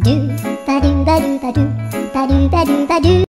Do ba do ba do ba do ba do ba do ba do.